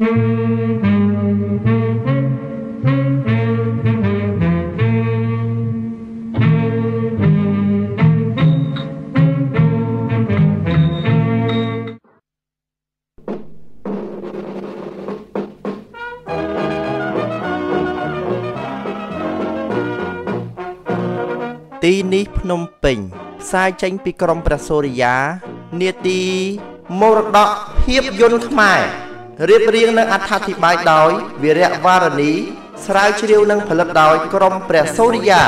ទីនេះភ្នំពេញផ្សាយចេញពីក្រមព្រះសូរិយានេតិមរតកភាពយន្តខ្មែរ រៀបរៀងនិងអត្ថាធិប្បាយដោយវីរៈវរនីស្រាវជ្រាវនិងផលិតដោយក្រមព្រះសូរិយា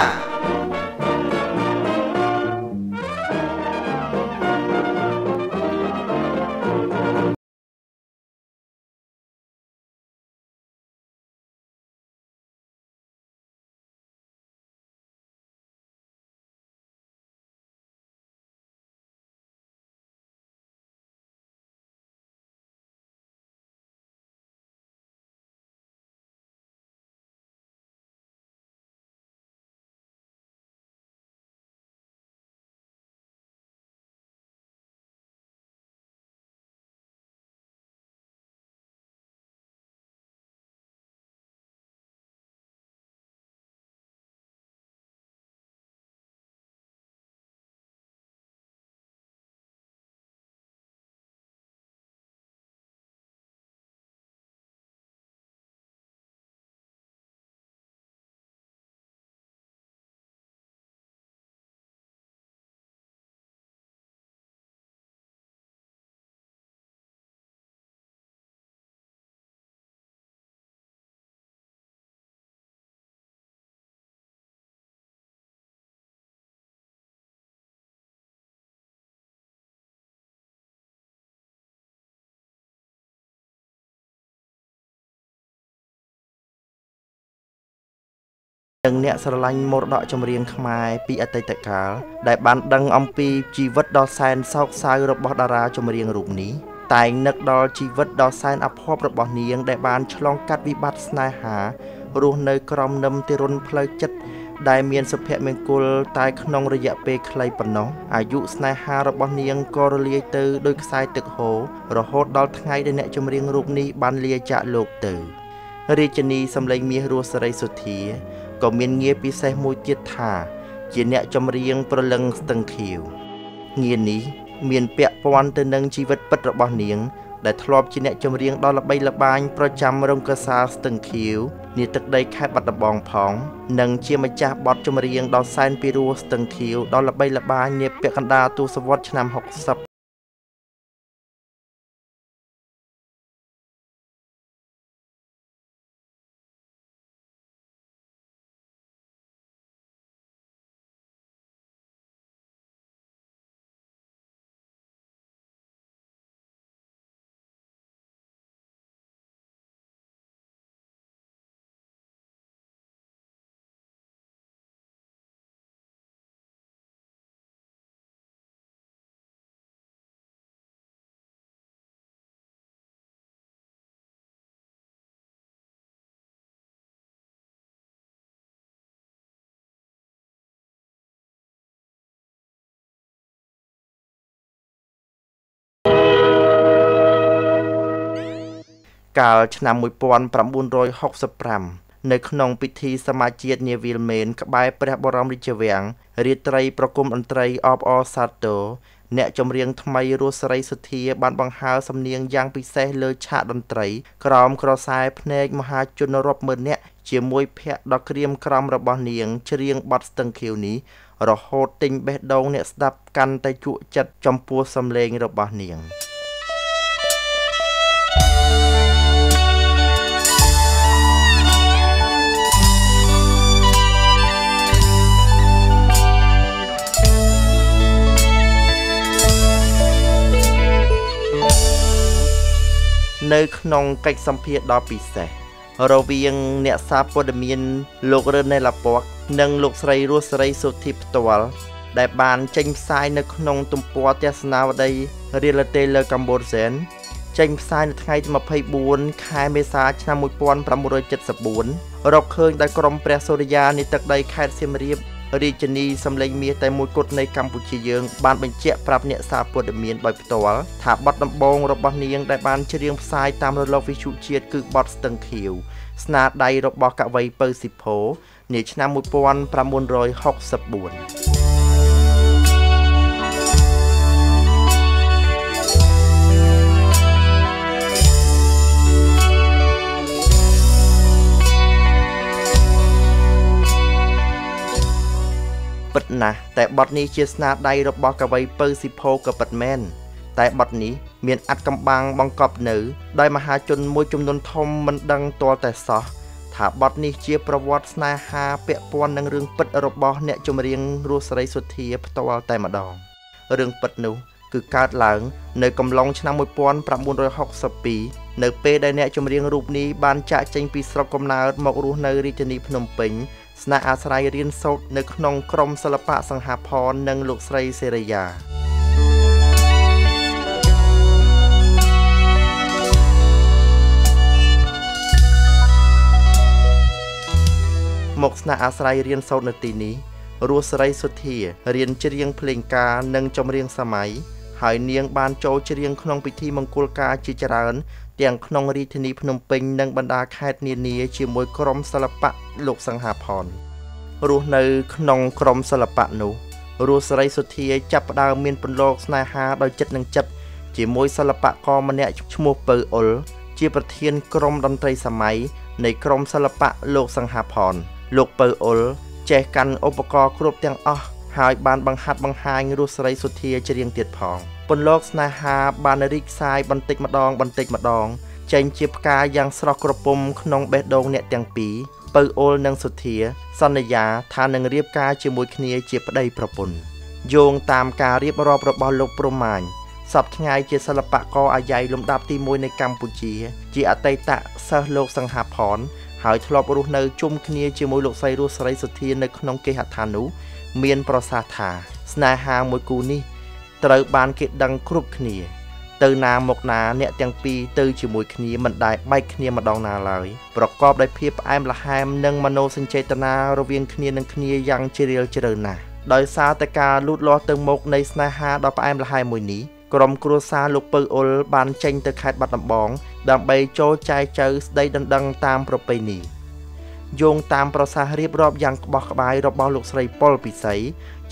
និងអ្នកស្រឡាញ់មរតកចម្រៀងខ្មែរពីអតីតកាលដែលបានដឹងអំពីជីវិតដ៏សែនសោកសៅរបស់តារាចម្រៀងរូបនេះតែងនឹកដល់ជីវិតដ៏សែនអភ័ព្វរបស់នាង ដែលបានឆ្លងកាត់វិបត្តិស្នេហារស់នៅក្រោមនឹមទារុណផ្លូវចិត្តដែលមានសុភមង្គលតែក្នុងរយៈពេលខ្លីប៉ុណ្ណោះអាយុស្នេហារបស់នាងក៏រលាយទៅដោយខ្សែទឹកហូររហូតដល់ថ្ងៃដែលអ្នកចម្រៀងរូបនេះបានលាចាកលោកទៅរាជិនីសម្លេងមាសរស់សេរីសុធា ក៏មានងារពិសេសមួយទៀតថា ជាអ្នកចម្រៀងប្រលឹងស្ទឹងខៀវងារនេះមានពាក់ព័ន្ធទៅនឹងជីវិតពិតរបស់នាង ដែលធ្លាប់ជាអ្នកចម្រៀងដ៏ល្បីល្បាញប្រចាំរោងកសាស្ទឹងខៀវនាទឹកដីខេត្តបាត់ដំបងផង និងជាម្ចាស់បទចម្រៀងដ៏សែនពីរោះស្ទឹងខៀវដ៏ល្បីល្បាញនាពាក់កណ្ដាលទសវត្សរ៍ឆ្នាំ60 កាលឆ្នាំ1965នៅក្នុងពិធីសមាជាតិនាវាលមេនក្បែរព្រះបរមរាជវាំងរាត្រីប្រគំតន្ត្រីអបអរសាទរអ្នកចម្រៀងថ្មីរស់សេរីសុធាបានបង្ហើរសំនៀងយ៉ាងពិសេសលើឆាកតន្ត្រី ក្រោមក្រសែភ្នែកមហាជនរាប់ម៉ឺននាក់ជាមួយភ័ក្រដ៏ក្រៀមក្រំរបស់នាងច្រៀងបទស្ទឹងខៀវនេះរហូតទិញបេះដូងអ្នកស្ដាប់កាន់តែជក់ចិត្តចំពោះសំឡេងរបស់នាង។ នៅក្នុងកិច្ចសម្ភាសដ៏ពិសេសរវាងអ្នកសារព័ត៌មានលោករឺណេឡាពកនិងលោកស្រីរស់សេរីសុធីផ្ទាល់ដែលបានចេញផ្សាយនៅក្នុងទំព័រទស្សនាវដ្តី Reality Le Cambodgian ចេញផ្សាយនៅថ្ងៃទី24ខែមេសាឆ្នាំ1974រកឃើញដោយក្រុមព្រះសូរិយានៃទឹកដីខេត្តសៀមរាប រាជនីសម្លេងមាសតែមួយគត់នៃកម្ពុជាយើង បានបញ្ជាក់ប្រាប់អ្នកសារព័ត៌មានដោយផ្ទាល់ថាបទដំបងរបស់នាងដែលបានច្រៀងផ្សាយតាមរលកវិទ្យុជាតិគឺបទស្ទឹងខៀវស្នាដៃរបស់កវីពៅស៊ីផូនាឆ្នាំ1964 ពិតណាស់តែបទនេះជាស្នាដៃរបស់កវីពៅស៊ីផូក៏ពិតមែនតែបទនេះមានអត្តកម្បាំងបង្កប់នៅ ដោយមហាជនមួយចំនួនធំមិនដឹងទាល់តែសោះថាបទនេះជាប្រវត្តិស្នេហាពាក់ព័ន្ធនឹងរឿងពិតរបស់អ្នកចម្រៀងរស់សេរីសុទ្ធាផ្ទាល់តែម្ដងរឿងពិតនោះគឺកើតឡើង នៅកំឡុងឆ្នាំ1962នៅពេលដែលអ្នកចម្រៀងរូបនេះបានចាក់ចេញពីស្រុកកំណើតមករស់នៅរាជធានីភ្នំពេញ ស្នាក់អាស្រ័យរៀនសូត្រនៅក្នុងក្រមសិល្បៈសង្ហាផននិងលោកស្រីសេរីយ៉ាមកស្នាក់អាស្រ័យរៀនសូត្រនៅទីនេះរស់សេរីសុធារៀនច្រៀងភ្លេងការនិងចម្រៀងសម័យហើយនាងបានចូលច្រៀងក្នុងពិធីមង្គលការជាច្រើន ទាំងក្នុងរាជធានីភ្នំពេញនិងបណ្ដាខេត្តនានាជាមួយក្រុមសិល្បៈលោកសង្ហាផនរស់នៅក្នុងក្រុមសិល្បៈនោះរស់សេរីសុធាចាប់ផ្ដើមមានពន្លកស្នេហាដោយចិត្តនឹងចិត្តជាមួយសិល្បករម្នាក់ឈ្មោះពៅអ៊ុលជាប្រធានក្រុមតន្ត្រីសម័យនៃក្រុមសិល្បៈលោកសង្ហាផន លោកពៅអ៊ុលចេះកាន់ឧបករណ៍គ្រប់ទាំងអស់ហើយបានបង្ហាត់បង្ហាញរស់សេរីសុធាច្រៀងទៀតផង ពន្លកស្នេហាបានរីកសាយបន្តិចម្ដងបន្តិចម្ដង ចេញជាផ្កាយ៉ាងស្រស់ក្រពុំក្នុងបេះដូងអ្នកទាំងពីរពៅអ៊ុលនិងសុធា សន្យាថានឹងរៀបការជាមួយគ្នាជាប្តីប្រពន្ធយោងតាមការរៀបរាប់របស់លោកព្រហ្មាញសពថ្ងៃជាសិល្បករអាយ៉ៃលំដាប់ទី1នៃកម្ពុជា ជាអតីតសិស្សលោកសង្ហាផនហើយធ្លាប់រស់នៅជុំគ្នាជាមួយលោកស្រីរស់ស្រីសុធានៅក្នុងគេហដ្ឋាននោះមានប្រសាសន៍ថាស្នេហាមួយគូនេះ ត្រូវបានគេដឹងគ្រប់គ្នា ទៅណាមកណាអ្នកទាំងពីរទៅជាមួយគ្នាមិនដែលបែកគ្នាម្ដងណាឡើយប្រកបដោយភាពផ្អែមល្ហែមនិងមโนសញ្ចេតនារវាងគ្នានឹងគ្នាយ៉ាងជ្រាលជ្រៅណាស់ដោយសារតែការលូតលាស់ទៅមុខនៃស្នេហាដ៏ផ្អែមល្ហែមមួយនេះក្រុមគ្រួសារលោកពៅអ៊ុលបានចេញទៅខេត្តបាត់ដំបង ដើម្បីចូលចែកចៅស្ដីដណ្ដឹងតាមប្រពៃណីយោងតាមប្រសាសន៍រៀបរាប់យ៉ាងក្បោះក្បាយរបស់លោកស្រីប៉ុលពិសី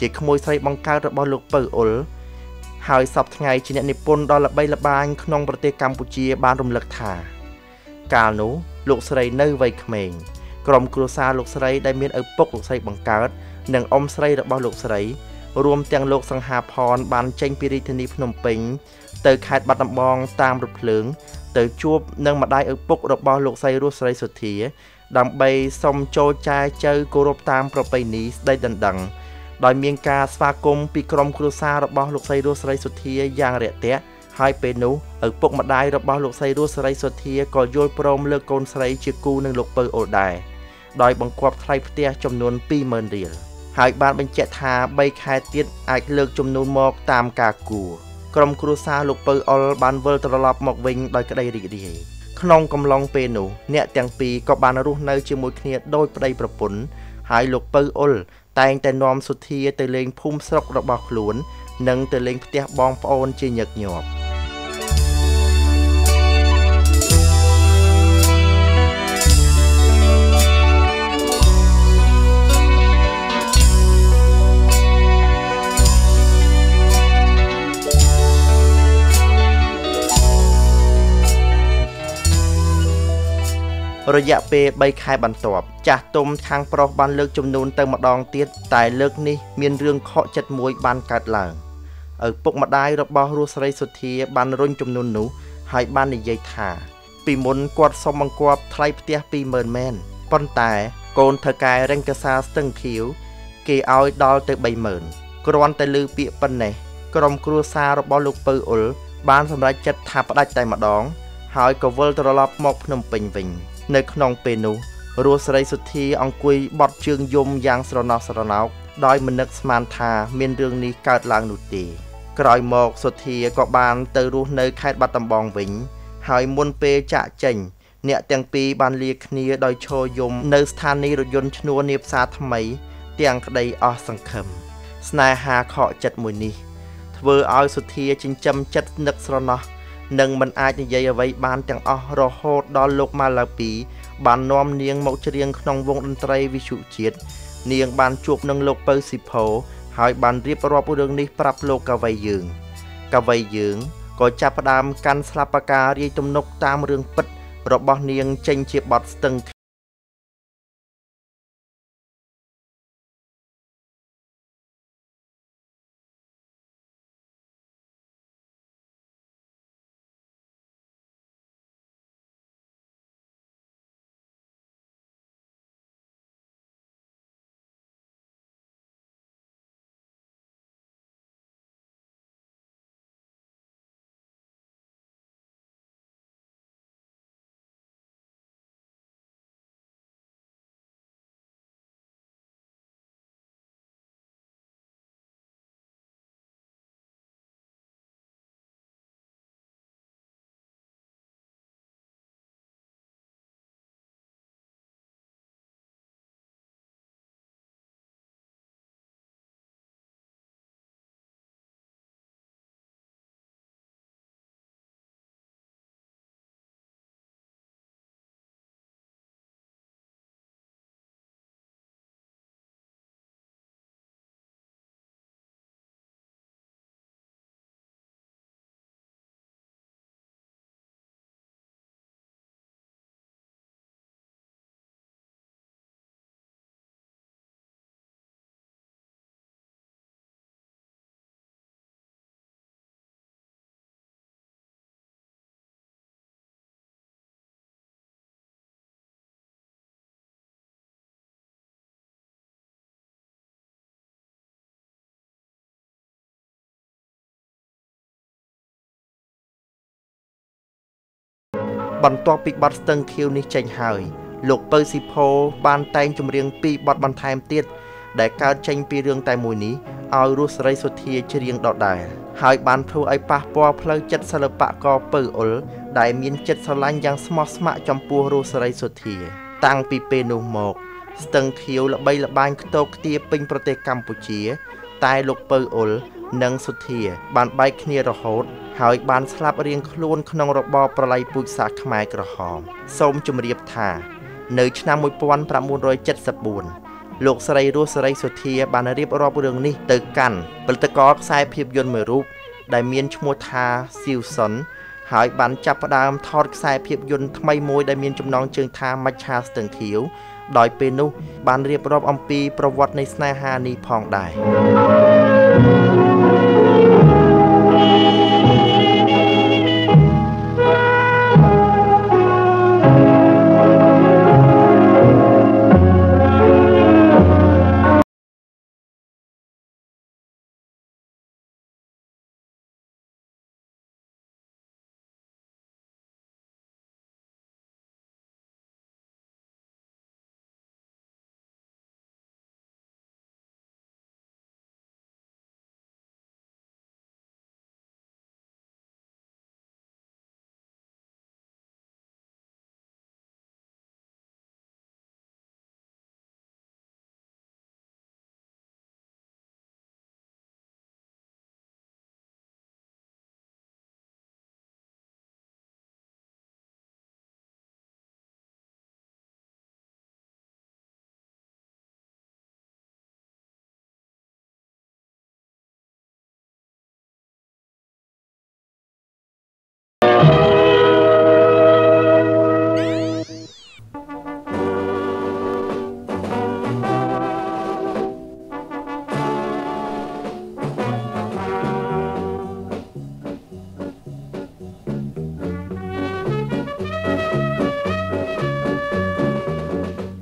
ជាក្មួយស្រីបង្កើតរបស់លោកពៅអ៊ុល ហើយសពថ្ងៃជាអ្នកនិពន្ធដ៏ល្បីល្បាញក្នុងប្រទេសកម្ពុជាបានរំលឹកថា កាលនោះលោកស្រីនៅវ័យក្មេងក្រុមគ្រួសារលោកស្រីដែលមានឪពុកលោកស្រីបង្កើតនិងអ៊ំស្រីរបស់លោកស្រីរួមទាំងលោកសង្ហាផនបានចេញពីរាជធានីភ្នំពេញ ទៅខេត្តបាត់ដំបងតាមរថភ្លើង ទៅជួបនឹងម្ដាយឪពុករបស់លោកស្រីរស់ស្រីសុធា ដើម្បីសុំចូលចែចៅគោរពតាមប្រពៃណីស្ដីដណ្ដឹង ដោយមានការស្វាគមន៍ពីក្រុមគ្រួសាររបស់លោកស្រីរស់ស្រីសុធាយ៉ាងរាក់ទាក់ហើយពេលនោះឪពុកម្ដាយរបស់លោកស្រីរស់ស្រីសុធាក៏យល់ព្រមលើកកូនស្រីជាគូនឹងលោកពៅអូលដែរដោយបង្គាប់ថ្លៃផ្ទះចំនួន20000រៀលហើយបានបញ្ជាក់ថា3ខែទៀតអាចលើកចំនួនមកតាមការគួរក្រុមគ្រួសារលោកពៅអុលបានវិលត្រឡប់មកវិញដោយក្តីរីករាយក្នុងកំឡុងពេលនោះអ្នកទាំងពីរក៏បានរស់នៅជាមួយគ្នាដោយប្តីប្រពន្ធហើយលោកពៅអុល តែងតែនាំសុធាទៅលេងភូមិស្រុករបស់ខ្លួន និងទៅលេងផ្ទះបងប្អូនជាញឹកញាប់ យៈពេល3ខែបន្ទាប់ចាស់ទុំខាងប្រុសបានលើកចំនួនទៅម្ដងទៀតតែលើកនេះមានរឿងខកចិត្តមួយបានកើតឡើងឪពុកម្ដាយរបស់រស់ស្រីសុធាបានរុញចំនួននោះហើយបាននិយាយថា ពីមុនគាត់សុំបង្គាប់ថ្លៃផ្ទះ20000មែនប៉ុន្តែកូនធ្វើកែរែងកសាស្ទឹងខៀវគេឲ្យដល់ទៅ30000គ្រាន់តែលឺពាក្យប៉ុណ្ណេះក្រុមគ្រួសាររបស់លោកពៅអ៊ុលបានសម្រេចចិត្តថាផ្ដាច់តែម្ដង ហើយក៏វិលត្រឡប់មកភ្នំពេញវិញ។ នៅក្នុងពេលនោះរស់ស្រីសុធាអង្គុយបត់ជើងយំយ៉ាងស្រណោះស្រណោកដោយមិននឹកស្មានថាមានរឿងនេះកើតឡើងនោះទេក្រោយមកសុធាក៏បានទៅរស់នៅខេត្តបាត់ដំបងវិញ ហើយមុនពេលចាក់ចេញ អ្នកទាំងពីរបានលាគ្នាដោយឈរយំនៅស្ថានីយ៍រថយន្តឈ្នួលនាផ្សារថ្មី ទាំងក្តីអស់សង្ឃឹមស្នេហាខកចិត្តមួយនេះ ធ្វើឲ្យសុធាចិញ្ចឹមចិត្តនឹកស្រណោះ និងមិនអាចនិយាយអ្វីបានទាំងអស់រហូតដល់លោកម៉ាឡាពី បាននាំនាងមកច្រៀងក្នុងវងតន្ត្រីវិទ្យុជាតិនាងបានជួបនឹងលោកពៅស៊ីផូហើយបានរៀបរាប់រឿងនេះប្រាប់លោកកវីយើង កវីយើងក៏ចាប់ផ្ដើមកាន់ស្លាបពការាយទំនុកតាមរឿងពិតរបស់នាងចេញជាបទស្ទឹង បន្ទាប់ពីបទស្ទឹងខៀវនេះចេញហើយ លោកពៅស៊ីផូបានតែងចម្រៀងពីរបទបន្ថែមទៀតដែលកើតចេញពីរឿងតែមួយនេះឲ្យរស់សេរីសុធាច្រៀងដដែលហើយបានធ្វើឲ្យប៉ះពាល់ផ្លូវចិត្តសិល្បករពៅអ៊ុលដែលមានចិត្តស្រឡាញ់យ៉ាងស្មោះស្ម័គ្រចំពោះរស់សេរីសុធា តាំងពីពេលនោះមក ស្ទឹងខៀវល្បីល្បាញខ្ទោកខ្ទាពេញប្រទេសកម្ពុជា តែលោកពៅអ៊ុល និងសុធា បានបែកគ្នារហូត ហើយបានស្លាប់រៀងខ្លួនក្នុងរបបប្រល័យពូជសាសន៍ខ្មែរក្រហម សូមជម្រាបថា នៅឆ្នាំ1974លោកស្រីរស់សេរីសុធាបានរៀបរាប់រឿងនេះទៅកាន់ផលិតករខ្សែភាពយន្តមួយរូបដែលមានឈ្មោះថាស៊ីវសុនហើយបានចាប់ផ្ដើមថតខ្សែភាពយន្តថ្មីមួយដែលមានចំណងជើងថាមច្ឆាស្ទឹងខៀវដោយពេលនោះបានរៀបរាប់អំពីប្រវត្តិនៃស្នេហានេះផងដែរ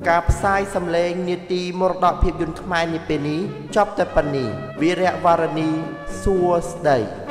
ការផ្សាយសម្លេងនាទីមរតកភាពយន្តខ្មែរនាពេលនេះចប់តែប៉ុណ្នេះវីរៈវរនីសួស្តី